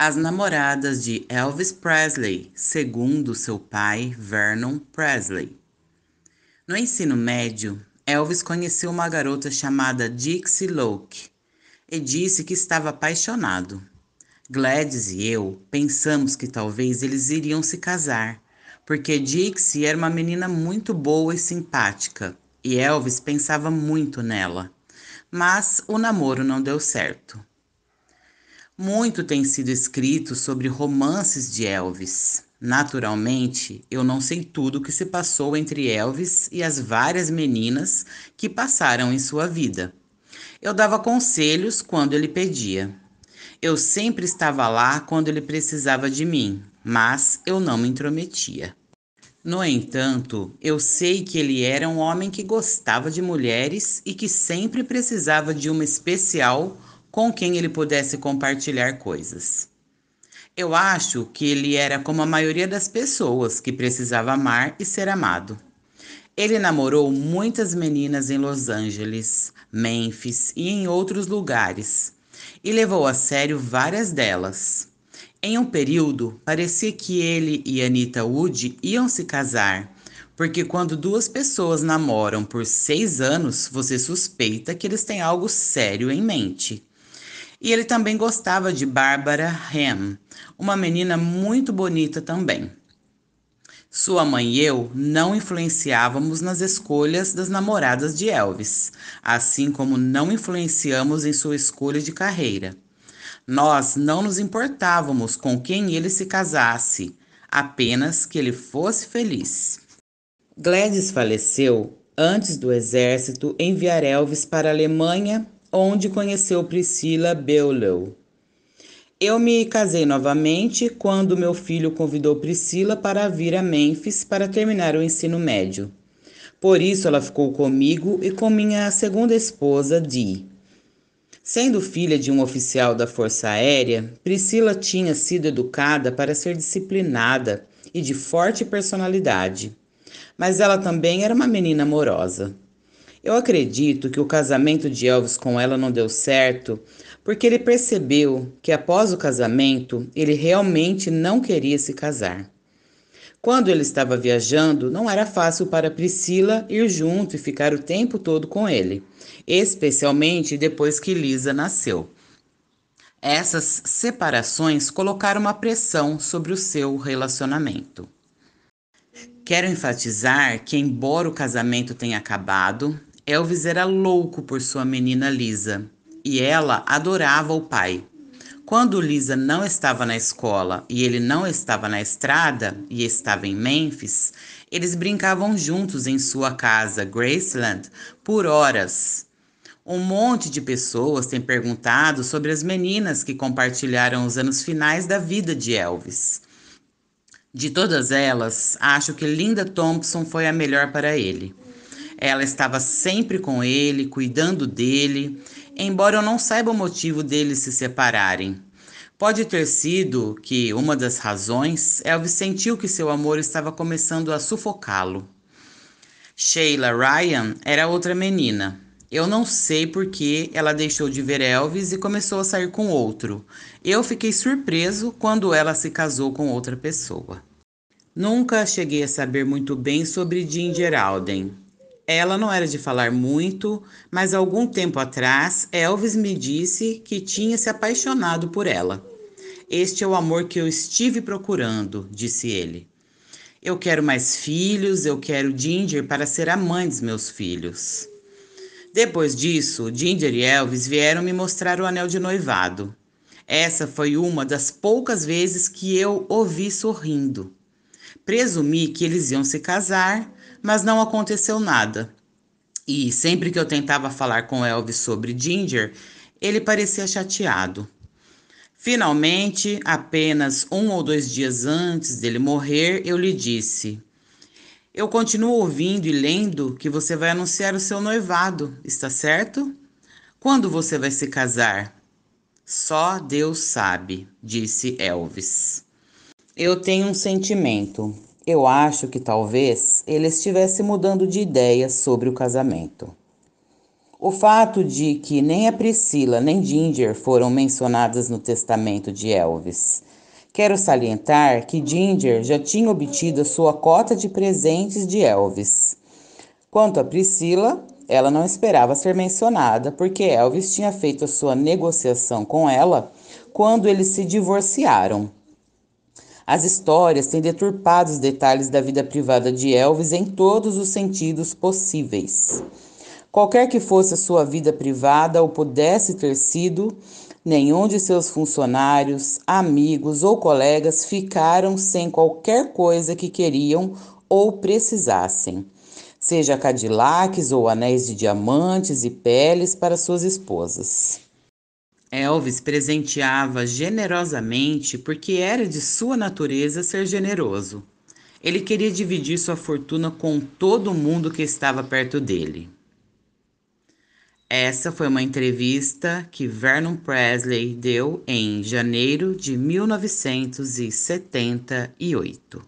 As namoradas de Elvis Presley, segundo seu pai, Vernon Presley. No ensino médio, Elvis conheceu uma garota chamada Dixie Locke e disse que estava apaixonado. Gladys e eu pensamos que talvez eles iriam se casar, porque Dixie era uma menina muito boa e simpática, e Elvis pensava muito nela. Mas o namoro não deu certo. Muito tem sido escrito sobre romances de Elvis. Naturalmente, eu não sei tudo o que se passou entre Elvis e as várias meninas que passaram em sua vida. Eu dava conselhos quando ele pedia. Eu sempre estava lá quando ele precisava de mim, mas eu não me intrometia. No entanto, eu sei que ele era um homem que gostava de mulheres e que sempre precisava de uma especial com quem ele pudesse compartilhar coisas. Eu acho que ele era como a maioria das pessoas que precisava amar e ser amado. Ele namorou muitas meninas em Los Angeles, Memphis e em outros lugares, e levou a sério várias delas. Em um período, parecia que ele e Anita Wood iam se casar, porque quando duas pessoas namoram por seis anos, você suspeita que eles têm algo sério em mente. E ele também gostava de Barbara Ham, uma menina muito bonita também. Sua mãe e eu não influenciávamos nas escolhas das namoradas de Elvis, assim como não influenciamos em sua escolha de carreira. Nós não nos importávamos com quem ele se casasse, apenas que ele fosse feliz. Gladys faleceu antes do exército enviar Elvis para a Alemanha onde conheceu Priscila Beuleu. Eu me casei novamente quando meu filho convidou Priscila para vir a Memphis para terminar o ensino médio. Por isso ela ficou comigo e com minha segunda esposa, Dee. Sendo filha de um oficial da Força Aérea, Priscila tinha sido educada para ser disciplinada e de forte personalidade. Mas ela também era uma menina amorosa. Eu acredito que o casamento de Elvis com ela não deu certo porque ele percebeu que após o casamento ele realmente não queria se casar. Quando ele estava viajando, não era fácil para Priscila ir junto e ficar o tempo todo com ele, especialmente depois que Lisa nasceu. Essas separações colocaram uma pressão sobre o seu relacionamento. Quero enfatizar que, embora o casamento tenha acabado, Elvis era louco por sua menina Lisa e ela adorava o pai. Quando Lisa não estava na escola e ele não estava na estrada e estava em Memphis, eles brincavam juntos em sua casa, Graceland, por horas. Um monte de pessoas tem perguntado sobre as meninas que compartilharam os anos finais da vida de Elvis. De todas elas, acho que Linda Thompson foi a melhor para ele. Ela estava sempre com ele, cuidando dele, embora eu não saiba o motivo deles se separarem. Pode ter sido que uma das razões Elvis sentiu que seu amor estava começando a sufocá-lo. Sheila Ryan era outra menina. Eu não sei por que ela deixou de ver Elvis e começou a sair com outro. Eu fiquei surpreso quando ela se casou com outra pessoa. Nunca cheguei a saber muito bem sobre Ginger Alden. Ela não era de falar muito, mas algum tempo atrás Elvis me disse que tinha se apaixonado por ela. Este é o amor que eu estive procurando, disse ele. Eu quero mais filhos, eu quero Ginger para ser a mãe dos meus filhos. Depois disso, Ginger e Elvis vieram me mostrar o anel de noivado. Essa foi uma das poucas vezes que eu ouvi sorrindo. Presumi que eles iam se casar, mas não aconteceu nada. E sempre que eu tentava falar com Elvis sobre Ginger, ele parecia chateado. Finalmente, apenas um ou dois dias antes dele morrer, eu lhe disse: Eu continuo ouvindo e lendo que você vai anunciar o seu noivado, está certo? Quando você vai se casar? Só Deus sabe, disse Elvis. Eu tenho um sentimento. Eu acho que talvez ele estivesse mudando de ideia sobre o casamento. O fato de que nem a Priscila nem Ginger foram mencionadas no testamento de Elvis. Quero salientar que Ginger já tinha obtido a sua cota de presentes de Elvis. Quanto a Priscila, ela não esperava ser mencionada, porque Elvis tinha feito a sua negociação com ela quando eles se divorciaram. As histórias têm deturpado os detalhes da vida privada de Elvis em todos os sentidos possíveis. Qualquer que fosse a sua vida privada ou pudesse ter sido, nenhum de seus funcionários, amigos ou colegas ficaram sem qualquer coisa que queriam ou precisassem, seja Cadillacs ou anéis de diamantes e peles para suas esposas. Elvis presenteava generosamente porque era de sua natureza ser generoso. Ele queria dividir sua fortuna com todo mundo que estava perto dele. Essa foi uma entrevista que Vernon Presley deu em janeiro de 1978.